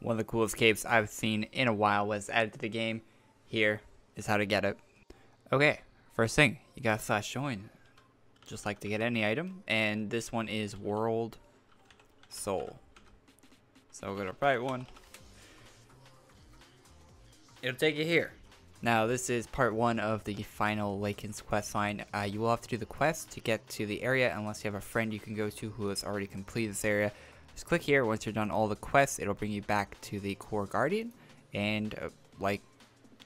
One of the coolest capes I've seen in a while was added to the game. Here is how to get it. Okay, first thing, you gotta slash join. Just like to get any item. And this one is World Soul. So we'll go to right one. It'll take you here. Now this is part one of the final Lakens quest line. Uh, you will have to do the quest to get to the area unless you have a friend you can go to who has already completed this area. Just click here. Once you're done all the quests, it'll bring you back to the core guardian, and uh, like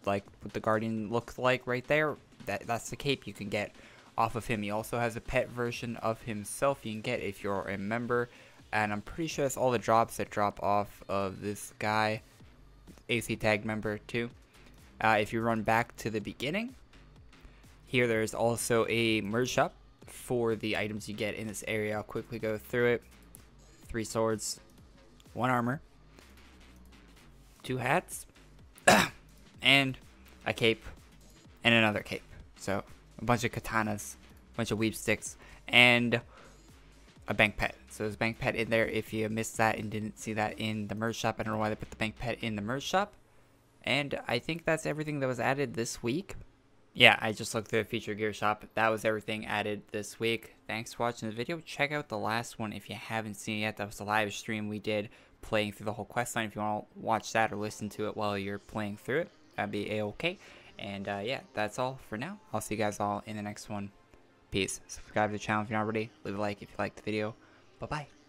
like what the guardian looks like right there. That that's the cape you can get off of him. He also has a pet version of himself you can get if you're a member, and I'm pretty sure that's all the drops that drop off of this guy, AC tag member too. Uh, if you run back to the beginning, here there's also a merge shop for the items you get in this area. I'll quickly go through it three swords, one armor, two hats, and a cape, and another cape. So a bunch of katanas, a bunch of weave sticks, and a bank pet. So there's a bank pet in there. If you missed that and didn't see that in the merge shop, I don't know why they put the bank pet in the merge shop. And I think that's everything that was added this week yeah, I just looked through the feature gear shop. That was everything added this week. Thanks for watching the video. Check out the last one if you haven't seen it yet. That was the live stream we did playing through the whole quest line. If you want to watch that or listen to it while you're playing through it, that'd be a-okay. And uh, yeah, that's all for now. I'll see you guys all in the next one. Peace. Subscribe to the channel if you're not already. Leave a like if you liked the video. Bye-bye.